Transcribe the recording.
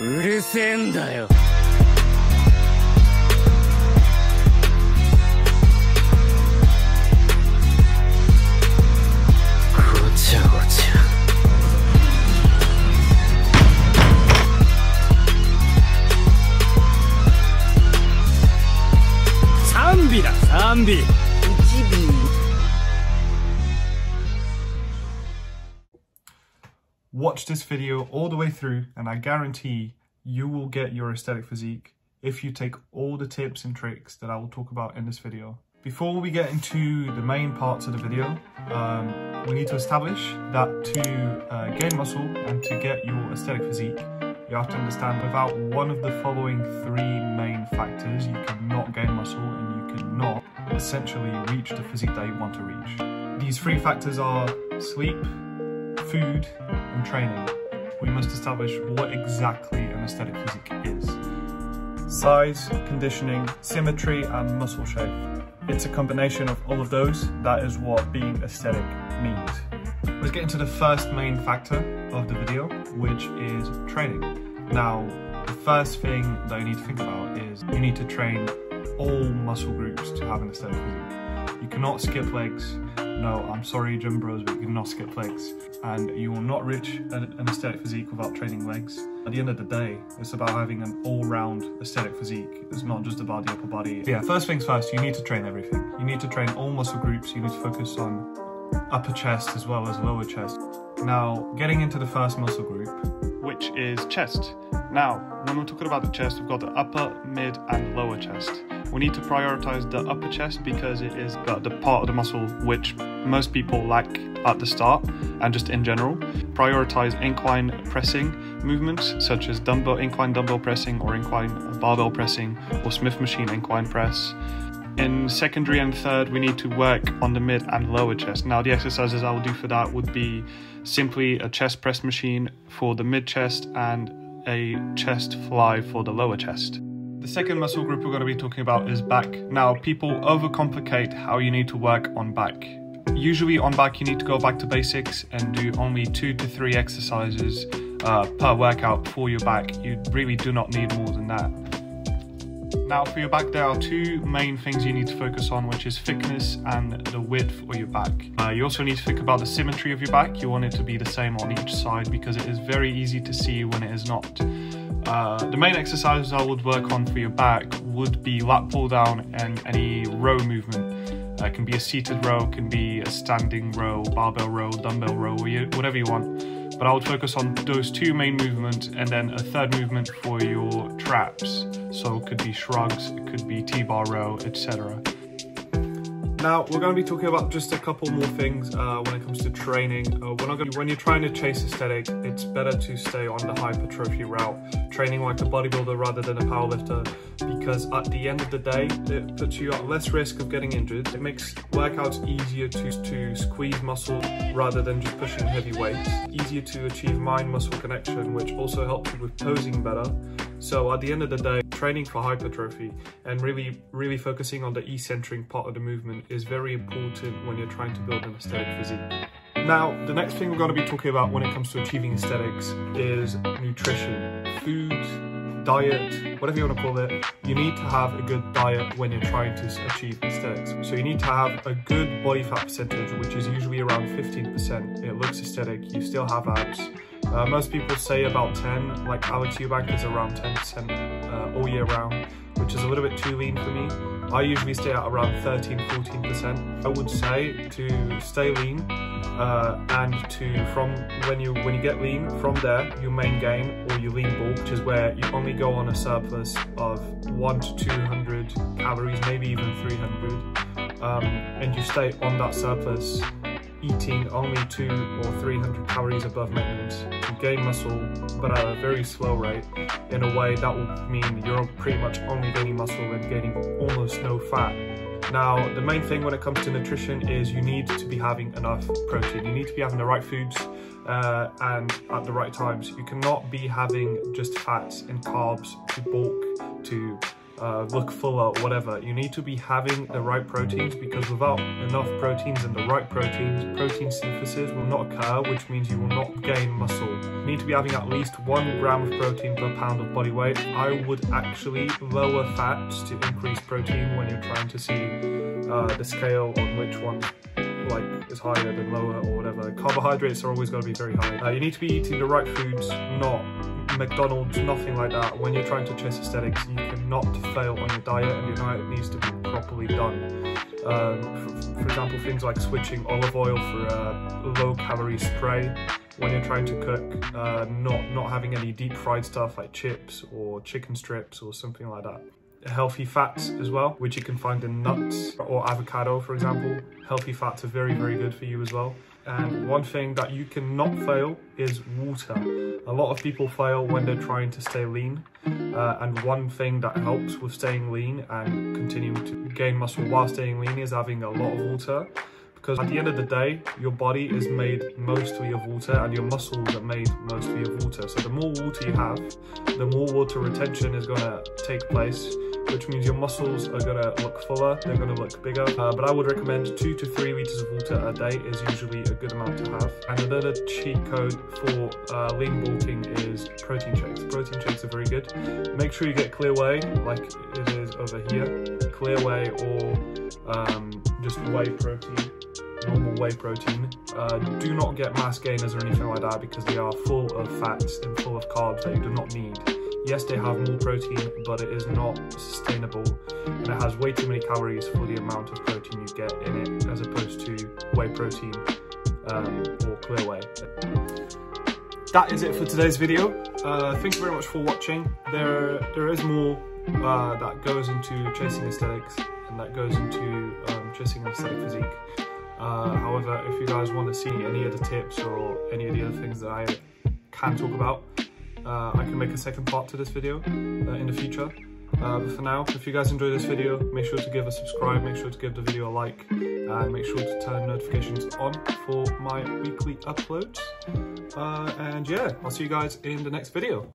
うるせえんだよ。Watch this video all the way through and I guarantee you will get your aesthetic physique if you take all the tips and tricks that I will talk about in this video. Before we get into the main parts of the video, um, we need to establish that to uh, gain muscle and to get your aesthetic physique, you have to understand without one of the following three main factors, you cannot gain muscle and you cannot essentially reach the physique that you want to reach. These three factors are sleep, food, and training. We must establish what exactly an aesthetic physique is. Size, conditioning, symmetry, and muscle shape. It's a combination of all of those. That is what being aesthetic means. Let's get into the first main factor of the video, which is training. Now, the first thing that you need to think about is you need to train all muscle groups to have an aesthetic physique. You cannot skip legs. No, I'm sorry, gym bros, but you cannot skip legs. And you will not reach an, aesthetic physique without training legs. At the end of the day, it's about having an all-round aesthetic physique. It's not just about the upper body. Yeah, first things first, you need to train everything. You need to train all muscle groups. You need to focus on upper chest as well as lower chest. Now, getting into the first muscle group, which is chest. Now, when we're talking about the chest, we've got the upper, mid, and lower chest. We need to prioritize the upper chest because it is the, part of the muscle which most people lack at the start and just in general. Prioritize incline pressing movements such as dumbbell incline dumbbell pressing or incline barbell pressing or Smith machine incline press. In secondary and third, we need to work on the mid and lower chest. Now, the exercises I will do for that would be simply a chest press machine for the mid chest and a chest fly for the lower chest. The second muscle group we're going to be talking about is back. Now, people overcomplicate how you need to work on back. Usually on back, you need to go back to basics and do only two to three exercises uh, per workout for your back. You really do not need more than that. Now for your back, there are two main things you need to focus on, which is thickness and the width of your back. Uh, you also need to think about the symmetry of your back. You want it to be the same on each side because it is very easy to see when it is not. Uh, the main exercises I would work on for your back would be lat pull down and any row movement. Uh, it can be a seated row, can be a standing row, barbell row, dumbbell row, whatever you want but I would focus on those two main movements and then a third movement for your traps. So it could be shrugs, it could be T-bar row, etc. Now we're going to be talking about just a couple more things uh, when it comes to training. Uh, going to, when you're trying to chase aesthetic, it's better to stay on the hypertrophy route, training like a bodybuilder rather than a powerlifter, because at the end of the day, it puts you at less risk of getting injured. It makes workouts easier to, to squeeze muscle rather than just pushing heavy weights. Easier to achieve mind-muscle connection, which also helps you with posing better. So at the end of the day, training for hypertrophy and really, really focusing on the eccentric part of the movement is very important when you're trying to build an aesthetic physique. Now, the next thing we're going to be talking about when it comes to achieving aesthetics is nutrition, food, diet, whatever you want to call it. You need to have a good diet when you're trying to achieve aesthetics. So you need to have a good body fat percentage, which is usually around 15%. It looks aesthetic, you still have abs. Uh, most people say about 10, like Alex Eubank is around 10% uh, all year round, which is a little bit too lean for me. I usually stay at around 13, 14%. I would say to stay lean uh, and to from when you when you get lean from there your main gain or your lean bulk which is where you only go on a surplus of 1 to 200 calories maybe even 300 um, and you stay on that surplus eating only 2 or 300 calories above maintenance gain muscle but at a very slow rate in a way that will mean you're pretty much only gaining muscle and gaining almost no fat now, the main thing when it comes to nutrition is you need to be having enough protein. You need to be having the right foods uh, and at the right times. You cannot be having just fats and carbs to bulk, to uh, look fuller, whatever. You need to be having the right proteins because without enough proteins and the right proteins, protein synthesis will not occur, which means you will not gain muscle. You need to be having at least one gram of protein per pound of body weight. I would actually lower fats to increase protein when you're trying to see uh, the scale on which one like is higher than lower or whatever. Carbohydrates are always going to be very high. Uh, you need to be eating the right foods, not McDonald's, nothing like that. When you're trying to chase aesthetics, you cannot fail on your diet and your diet needs to be properly done. Um, for, for, example, things like switching olive oil for a low calorie spray when you're trying to cook, uh, not, not having any deep fried stuff like chips or chicken strips or something like that healthy fats as well, which you can find in nuts or avocado, for example. Healthy fats are very, very good for you as well. And one thing that you cannot fail is water. A lot of people fail when they're trying to stay lean. Uh, and one thing that helps with staying lean and continuing to gain muscle while staying lean is having a lot of water because at the end of the day, your body is made mostly of water and your muscles are made mostly of water. So the more water you have, the more water retention is going to take place, which means your muscles are to look fuller, they're to look bigger. Uh, but I would recommend two to three liters of water a day is usually a good amount to have. And another cheat code for uh, lean bulking is protein shakes. Protein shakes are very good. Make sure you get clear whey, like it is over here, clear whey or um, just whey protein normal whey protein. Uh, do not get mass gainers or anything like that because they are full of fats and full of carbs that you do not need. Yes, they have more protein, but it is not sustainable and it has way too many calories for the amount of protein you get in it as opposed to whey protein um, or clear whey. That is it for today's video. Uh, thank you very much for watching. There, there is more uh, that goes into chasing aesthetics and that goes into um, chasing aesthetic physique. Uh, however, if you guys want to see any other tips or any of the other things that I can talk about, uh, I can make a second part to this video uh, in the future. Uh, but for now, if you guys enjoyed this video, make sure to give a subscribe, make sure to give the video a like, and make sure to turn notifications on for my weekly uploads. Uh, and yeah, I'll see you guys in the next video.